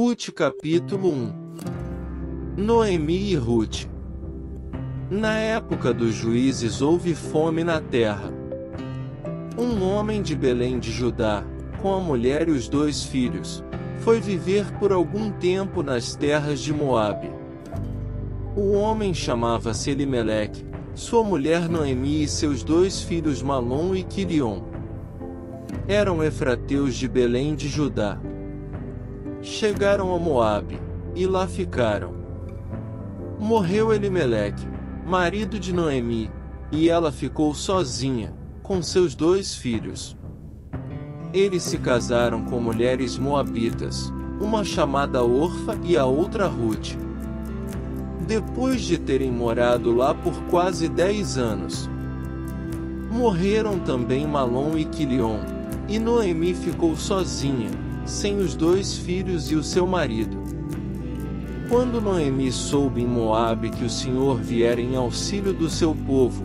Ruth capítulo 1 Noemi e Ruth Na época dos juízes houve fome na terra. Um homem de Belém de Judá, com a mulher e os dois filhos, foi viver por algum tempo nas terras de Moabe. O homem chamava-se Elimeleque, sua mulher Noemi e seus dois filhos Malom e Quirion. Eram efrateus de Belém de Judá. Chegaram a Moabe, e lá ficaram. Morreu Elimeleque, marido de Noemi, e ela ficou sozinha, com seus dois filhos. Eles se casaram com mulheres moabitas, uma chamada Orfa e a outra Ruth. Depois de terem morado lá por quase dez anos, morreram também Malom e Quilion, e Noemi ficou sozinha, sem os dois filhos e o seu marido. Quando Noemi soube em Moabe que o Senhor viera em auxílio do seu povo,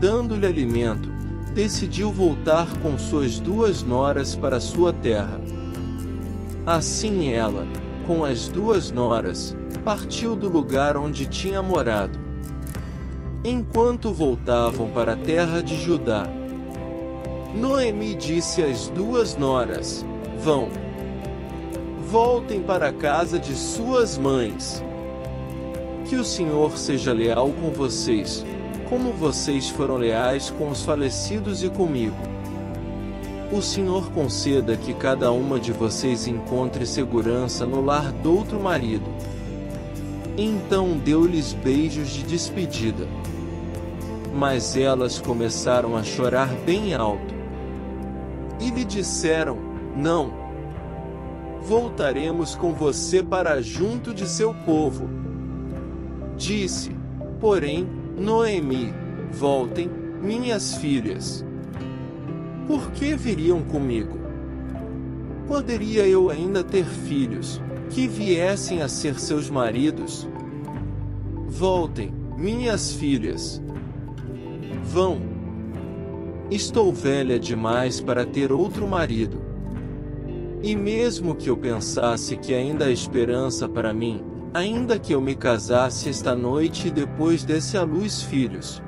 dando-lhe alimento, decidiu voltar com suas duas noras para sua terra. Assim ela, com as duas noras, partiu do lugar onde tinha morado. Enquanto voltavam para a terra de Judá, Noemi disse às duas noras: Vão, voltem para a casa de suas mães. Que o Senhor seja leal com vocês, como vocês foram leais com os falecidos e comigo. O Senhor conceda que cada uma de vocês encontre segurança no lar do outro marido. Então deu-lhes beijos de despedida. Mas elas começaram a chorar bem alto. E lhe disseram: Não, voltaremos com você para junto de seu povo. Disse, porém, Noemi: Voltem, minhas filhas. Por que viriam comigo? Poderia eu ainda ter filhos, que viessem a ser seus maridos? Voltem, minhas filhas. Vão. Estou velha demais para ter outro marido. E mesmo que eu pensasse que ainda há esperança para mim, ainda que eu me casasse esta noite e depois desse à luz filhos,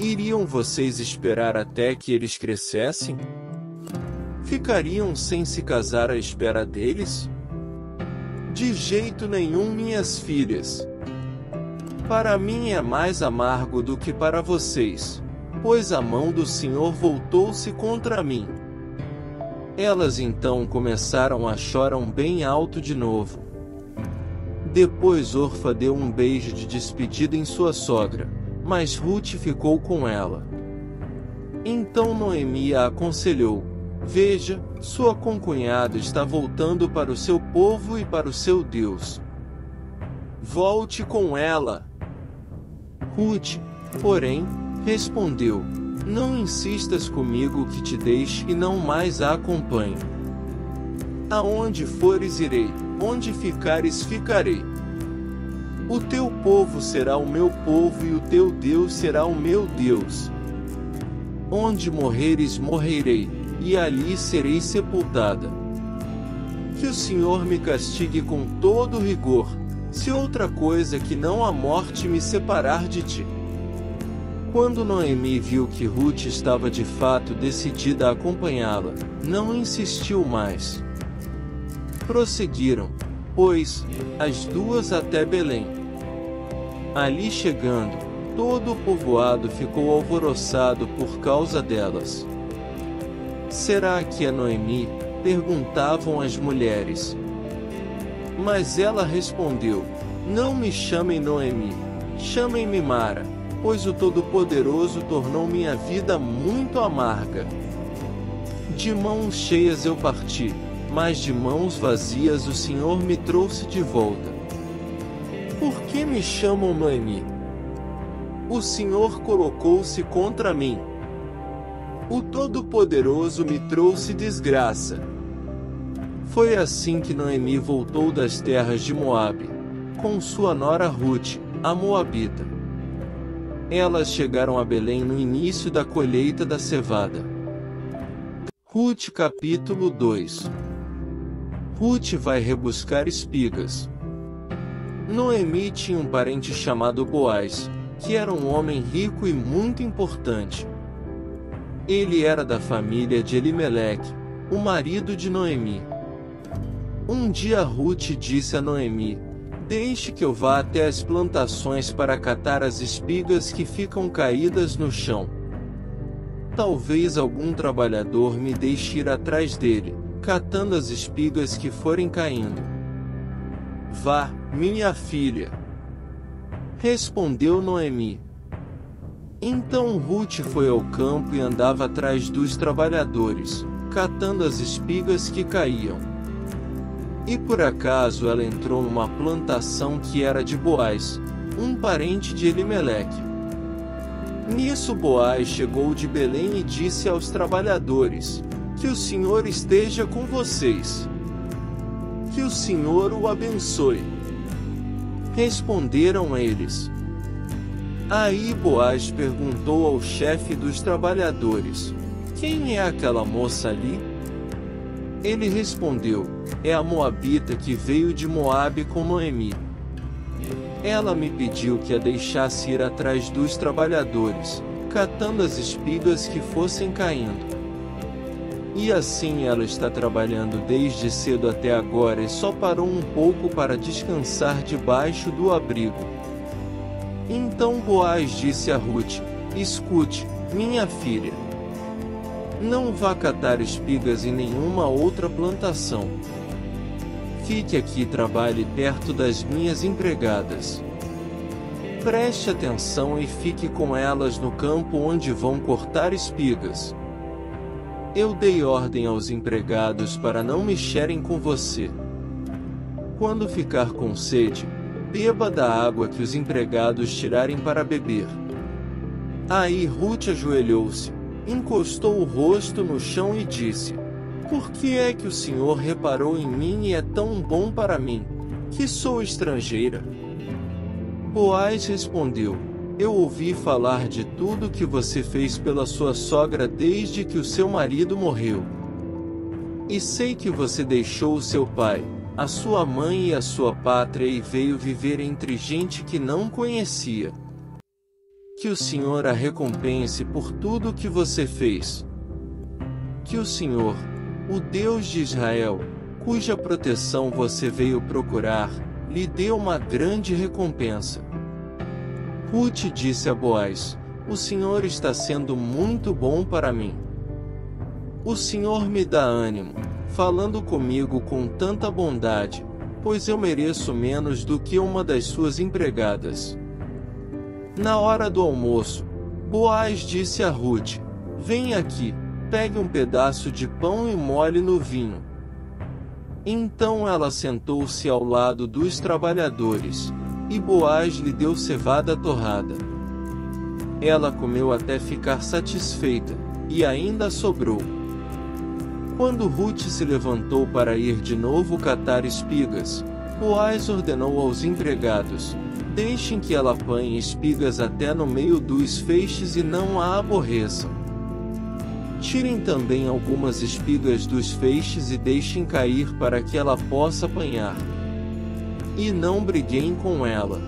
iriam vocês esperar até que eles crescessem? Ficariam sem se casar à espera deles? De jeito nenhum, minhas filhas. Para mim é mais amargo do que para vocês, pois a mão do Senhor voltou-se contra mim. Elas então começaram a chorar bem alto de novo. Depois Orfa deu um beijo de despedida em sua sogra, mas Ruth ficou com ela. Então Noemi a aconselhou: Veja, sua concunhada está voltando para o seu povo e para o seu Deus. Volte com ela. Ruth, porém, respondeu: não insistas comigo que te deixe e não mais a acompanhe. Aonde fores irei, onde ficares ficarei. O teu povo será o meu povo e o teu Deus será o meu Deus. Onde morreres morrerei, e ali serei sepultada. Que o Senhor me castigue com todo rigor, se outra coisa que não a morte me separar de ti. Quando Noemi viu que Ruth estava de fato decidida a acompanhá-la, não insistiu mais. Prosseguiram, pois, as duas até Belém. Ali chegando, todo o povoado ficou alvoroçado por causa delas. Será que é Noemi? perguntavam as mulheres. Mas ela respondeu: Não me chamem Noemi, chamem-me Mara pois o Todo-Poderoso tornou minha vida muito amarga. De mãos cheias eu parti, mas de mãos vazias o Senhor me trouxe de volta. Por que me chamam Noemi? O Senhor colocou-se contra mim. O Todo-Poderoso me trouxe desgraça. Foi assim que Noemi voltou das terras de Moabe, com sua nora Ruth, a Moabita. Elas chegaram a Belém no início da colheita da cevada. Ruth capítulo 2 Ruth vai rebuscar espigas. Noemi tinha um parente chamado Boaz, que era um homem rico e muito importante. Ele era da família de Elimeleque, o marido de Noemi. Um dia Ruth disse a Noemi: Deixe que eu vá até as plantações para catar as espigas que ficam caídas no chão. Talvez algum trabalhador me deixe ir atrás dele, catando as espigas que forem caindo. Vá, minha filha. Respondeu Noemi. Então Ruth foi ao campo e andava atrás dos trabalhadores, catando as espigas que caíam. E por acaso ela entrou numa plantação que era de Boaz, um parente de Elimeleque. Nisso Boaz chegou de Belém e disse aos trabalhadores: Que o Senhor esteja com vocês. Que o Senhor o abençoe. Responderam eles. Aí Boaz perguntou ao chefe dos trabalhadores: Quem é aquela moça ali? Ele respondeu: É a Moabita que veio de Moabe com Noemi. Ela me pediu que a deixasse ir atrás dos trabalhadores, catando as espigas que fossem caindo. E assim ela está trabalhando desde cedo até agora e só parou um pouco para descansar debaixo do abrigo. Então Boaz disse a Ruth: Escute, minha filha. Não vá catar espigas em nenhuma outra plantação Fique aqui e trabalhe perto das minhas empregadas. Preste atenção e fique com elas no campo onde vão cortar espigas. Eu dei ordem aos empregados para não mexerem com você. Quando ficar com sede, beba da água que os empregados tirarem para beber. Aí Ruth ajoelhou-se, encostou o rosto no chão e disse: por que é que o Senhor reparou em mim e é tão bom para mim, que sou estrangeira? Boaz respondeu: Eu ouvi falar de tudo que você fez pela sua sogra desde que o seu marido morreu. E sei que você deixou seu pai, a sua mãe e a sua pátria e veio viver entre gente que não conhecia. Que o Senhor a recompense por tudo que você fez. Que o Senhor, o Deus de Israel, cuja proteção você veio procurar, lhe deu uma grande recompensa. Ruth disse a Boaz: O Senhor está sendo muito bom para mim. O Senhor me dá ânimo, falando comigo com tanta bondade, pois eu mereço menos do que uma das suas empregadas. Na hora do almoço, Boaz disse a Ruth: Vem aqui. Pegue um pedaço de pão e molhe no vinho. Então ela sentou-se ao lado dos trabalhadores, e Boaz lhe deu cevada torrada. Ela comeu até ficar satisfeita, e ainda sobrou. Quando Ruth se levantou para ir de novo catar espigas, Boaz ordenou aos empregados: Deixem que ela apanhe espigas até no meio dos feixes e não a aborreçam. Tirem também algumas espigas dos feixes e deixem cair para que ela possa apanhar. E não briguem com ela.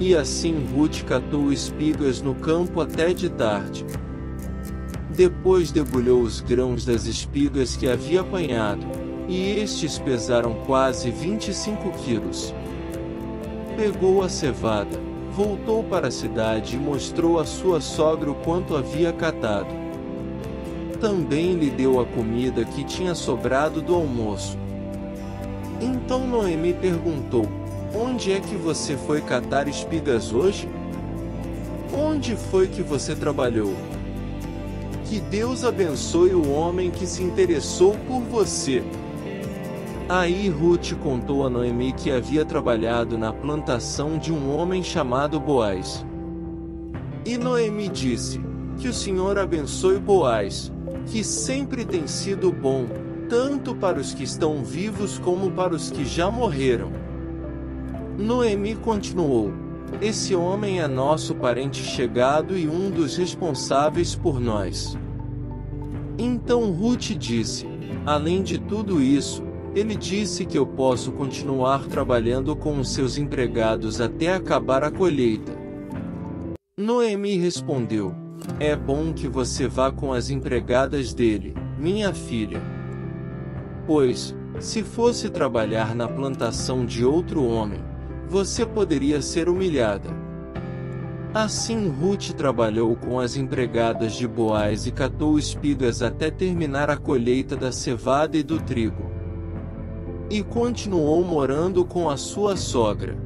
E assim Ruth catou espigas no campo até de tarde. Depois debulhou os grãos das espigas que havia apanhado, e estes pesaram quase 25 quilos. Pegou a cevada, voltou para a cidade e mostrou à sua sogra o quanto havia catado também lhe deu a comida que tinha sobrado do almoço. Então Noemi perguntou: Onde é que você foi catar espigas hoje? Onde foi que você trabalhou? Que Deus abençoe o homem que se interessou por você. Aí Ruth contou a Noemi que havia trabalhado na plantação de um homem chamado Boaz. E Noemi disse: Que o Senhor abençoe Boaz, que sempre tem sido bom, tanto para os que estão vivos como para os que já morreram. Noemi continuou: Esse homem é nosso parente chegado e um dos responsáveis por nós. Então Ruth disse: Além de tudo isso, ele disse que eu posso continuar trabalhando com os seus empregados até acabar a colheita. Noemi respondeu: É bom que você vá com as empregadas dele, minha filha. Pois, se fosse trabalhar na plantação de outro homem, você poderia ser humilhada. Assim Ruth trabalhou com as empregadas de Boaz e catou espigas até terminar a colheita da cevada e do trigo. E continuou morando com a sua sogra.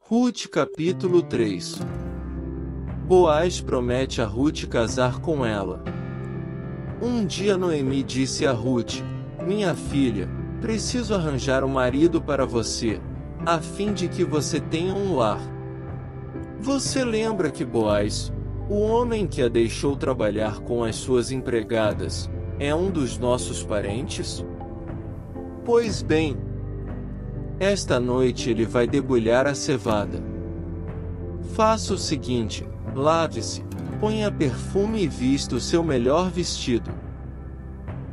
Ruth capítulo 3 Boaz promete a Ruth casar com ela. Um dia Noemi disse a Ruth: Minha filha, preciso arranjar um marido para você, a fim de que você tenha um lar. Você lembra que Boaz, o homem que a deixou trabalhar com as suas empregadas, é um dos nossos parentes? Pois bem, esta noite ele vai debulhar a cevada. Faça o seguinte: lave-se, ponha perfume e vista o seu melhor vestido.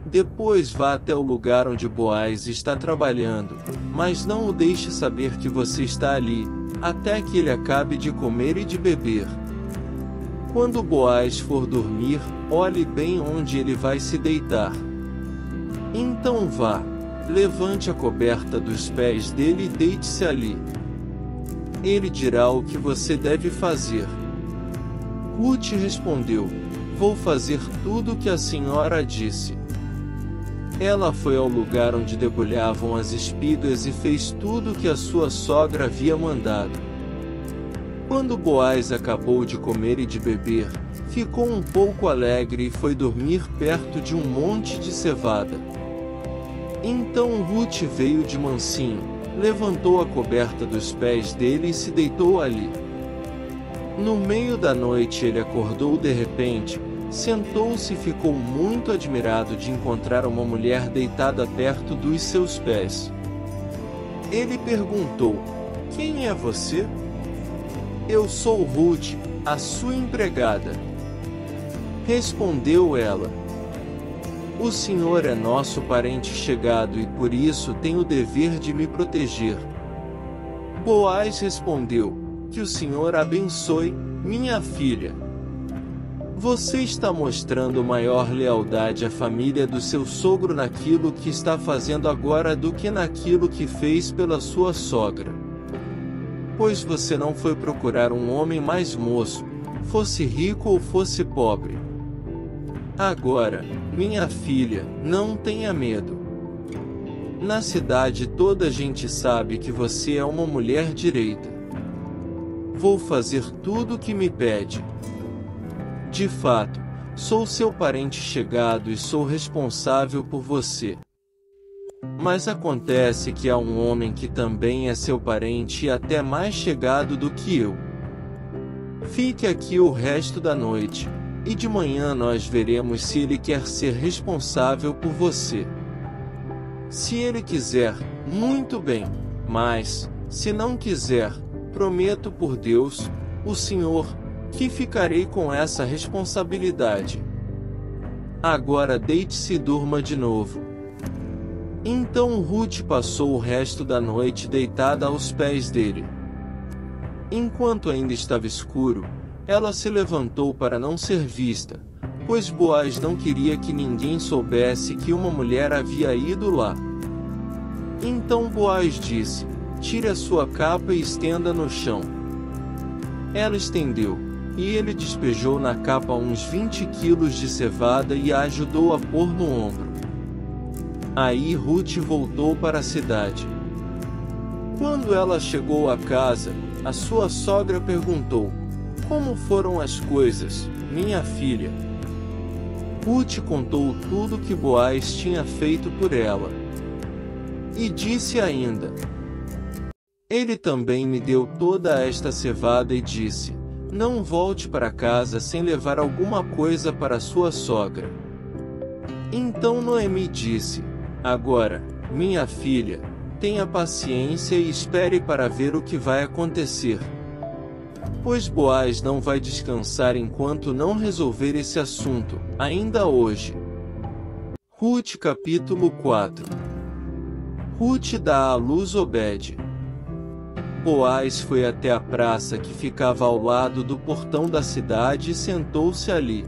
Depois vá até o lugar onde Boaz está trabalhando, mas não o deixe saber que você está ali, até que ele acabe de comer e de beber. Quando Boaz for dormir, olhe bem onde ele vai se deitar. Então vá, levante a coberta dos pés dele e deite-se ali. Ele dirá o que você deve fazer. Ruth respondeu: Vou fazer tudo o que a senhora disse. Ela foi ao lugar onde debulhavam as espigas e fez tudo o que a sua sogra havia mandado. Quando Boaz acabou de comer e de beber, ficou um pouco alegre e foi dormir perto de um monte de cevada. Então Ruth veio de mansinho, levantou a coberta dos pés dele e se deitou ali. No meio da noite ele acordou de repente, Sentou-se e ficou muito admirado de encontrar uma mulher deitada perto dos seus pés. Ele perguntou: Quem é você? Eu sou Ruth, a sua empregada. Respondeu ela: O senhor é nosso parente chegado e por isso tem o dever de me proteger. Boaz respondeu: Que o senhor abençoe, minha filha. Você está mostrando maior lealdade à família do seu sogro naquilo que está fazendo agora do que naquilo que fez pela sua sogra. Pois você não foi procurar um homem mais moço, fosse rico ou fosse pobre. Agora, minha filha, não tenha medo. Na cidade toda a gente sabe que você é uma mulher direita. Vou fazer tudo o que me pede de fato, sou seu parente chegado e sou responsável por você. Mas acontece que há um homem que também é seu parente e até mais chegado do que eu. Fique aqui o resto da noite, e de manhã nós veremos se ele quer ser responsável por você. Se ele quiser, muito bem, mas, se não quiser, prometo por Deus, o Senhor, que ficarei com essa responsabilidade. Agora deite-se e durma de novo. Então Ruth passou o resto da noite deitada aos pés dele. Enquanto ainda estava escuro, ela se levantou para não ser vista, pois Boaz não queria que ninguém soubesse que uma mulher havia ido lá. Então Boaz disse: Tire a sua capa e estenda no chão. Ela estendeu, e ele despejou na capa uns 20 quilos de cevada e a ajudou a pôr no ombro. Aí Ruth voltou para a cidade. Quando ela chegou à casa, a sua sogra perguntou: Como foram as coisas, minha filha? Ruth contou tudo que Boaz tinha feito por ela. E disse ainda: Ele também me deu toda esta cevada e disse: não volte para casa sem levar alguma coisa para sua sogra. Então Noemi disse: Agora, minha filha, tenha paciência e espere para ver o que vai acontecer. Pois Boaz não vai descansar enquanto não resolver esse assunto, ainda hoje. Ruth capítulo 4 Ruth dá à luz Obed. Boaz foi até a praça que ficava ao lado do portão da cidade e sentou-se ali.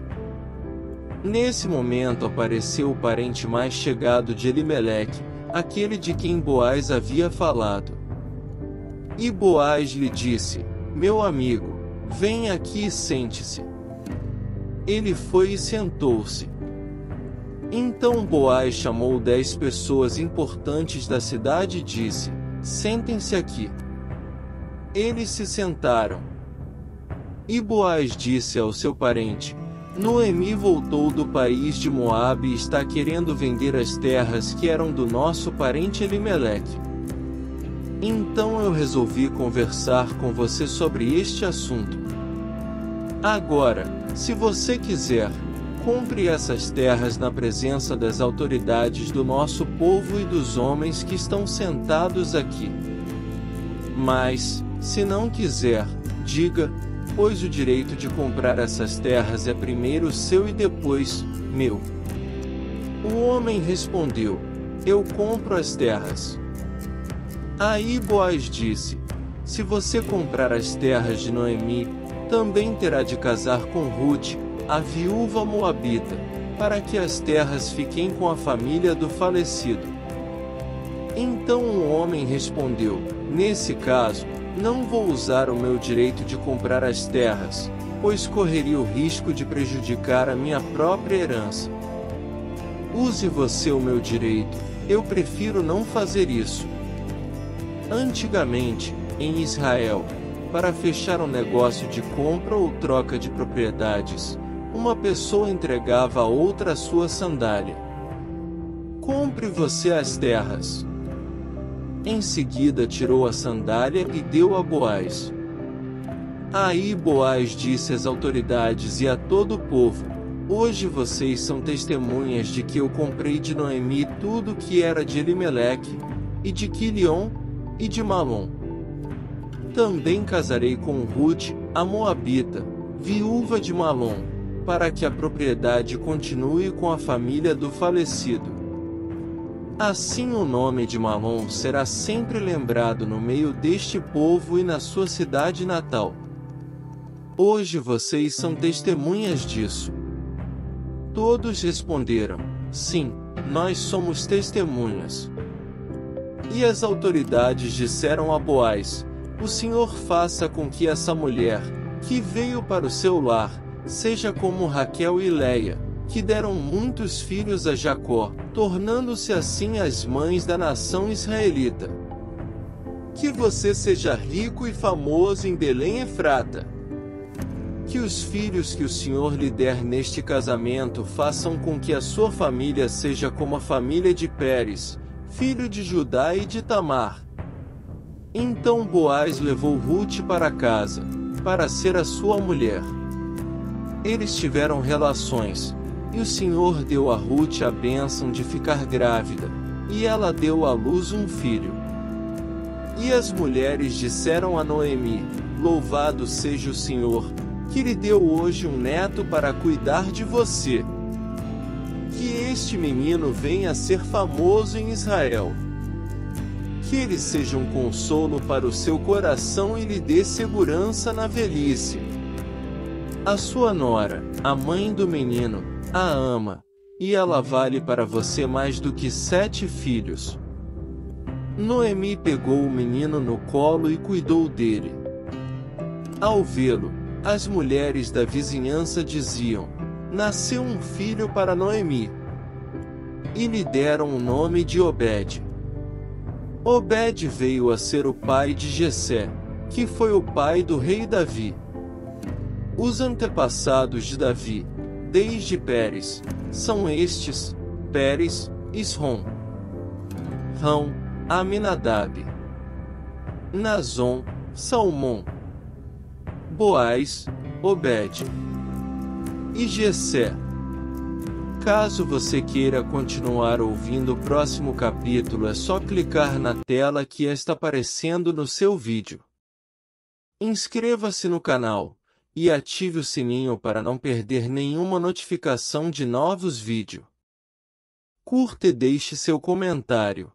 Nesse momento apareceu o parente mais chegado de Elimeleque, aquele de quem Boaz havia falado. E Boaz lhe disse: Meu amigo, vem aqui e sente-se. Ele foi e sentou-se. Então Boaz chamou dez pessoas importantes da cidade e disse: Sentem-se aqui. Eles se sentaram. E Boaz disse ao seu parente: Noemi voltou do país de Moabe e está querendo vender as terras que eram do nosso parente Elimeleque. Então eu resolvi conversar com você sobre este assunto. Agora, se você quiser, compre essas terras na presença das autoridades do nosso povo e dos homens que estão sentados aqui. Mas, se não quiser, diga, pois o direito de comprar essas terras é primeiro seu e depois meu. O homem respondeu: Eu compro as terras. Aí Boaz disse: Se você comprar as terras de Noemi, também terá de casar com Ruth, a viúva moabita, para que as terras fiquem com a família do falecido. Então o homem respondeu: Nesse caso, não vou usar o meu direito de comprar as terras, pois correria o risco de prejudicar a minha própria herança. Use você o meu direito, eu prefiro não fazer isso. Antigamente, em Israel, para fechar um negócio de compra ou troca de propriedades, uma pessoa entregava a outra sua sandália. Compre você as terras. Em seguida tirou a sandália e deu a Boaz. Aí Boaz disse às autoridades e a todo o povo: Hoje vocês são testemunhas de que eu comprei de Noemi tudo que era de Elimeleque, e de Quilion, e de Malom. Também casarei com Ruth, a Moabita, viúva de Malom, para que a propriedade continue com a família do falecido. Assim o nome de Malom será sempre lembrado no meio deste povo e na sua cidade natal. Hoje vocês são testemunhas disso. Todos responderam: Sim, nós somos testemunhas. E as autoridades disseram a Boaz: O Senhor faça com que essa mulher, que veio para o seu lar, seja como Raquel e Leia que deram muitos filhos a Jacó, tornando-se assim as mães da nação israelita. Que você seja rico e famoso em Belém Efrata. Que os filhos que o Senhor lhe der neste casamento façam com que a sua família seja como a família de Pérez, filho de Judá e de Tamar. Então Boaz levou Ruth para casa, para ser a sua mulher. Eles tiveram relações, e o Senhor deu a Ruth a bênção de ficar grávida, e ela deu à luz um filho. E as mulheres disseram a Noemi: Louvado seja o Senhor, que lhe deu hoje um neto para cuidar de você. Este menino venha a ser famoso em Israel. Que ele seja um consolo para o seu coração e lhe dê segurança na velhice. A sua nora, a mãe do menino, a ama, e ela vale para você mais do que sete filhos. Noemi pegou o menino no colo e cuidou dele. Ao vê-lo, as mulheres da vizinhança diziam: Nasceu um filho para Noemi. E lhe deram o nome de Obed. Obed veio a ser o pai de Jessé, que foi o pai do rei Davi. Os antepassados de Davi, desde Pérez, são estes, Pérez, Isrom, Rão, Aminadab, Nazon, Salmão, Boaz, Obed e Jessé. Caso você queira continuar ouvindo o próximo capítulo é só clicar na tela que está aparecendo no seu vídeo. Inscreva-se no canal e ative o sininho para não perder nenhuma notificação de novos vídeos. Curta e deixe seu comentário.